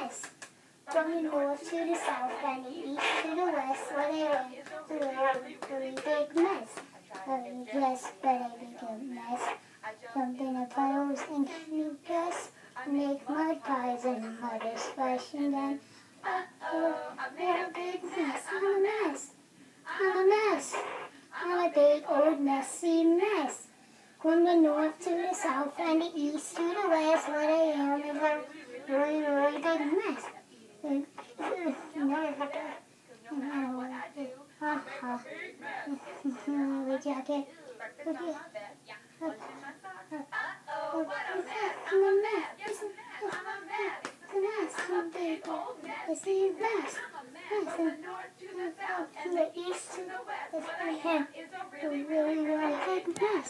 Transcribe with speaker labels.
Speaker 1: mess. From the north to the south and the east to the west, where they are a really, really big mess. Very yes, very big mess. Jumping in puddles and candy dust. Make mud pies and is splashing down. Uh-oh, what a big mess. I'm a mess. I'm a mess. I'm a big old messy mess. From the north to the south and the east to the west, what I am is a really, really big mess. And, uh, you never have to, you know what I do. Ha ha. The jacket. Okay. I'm a mess. I'm a mess. It's a mess. I'm a big old messy mess. Mess. And, from the east to the west, I am a really, really big mess.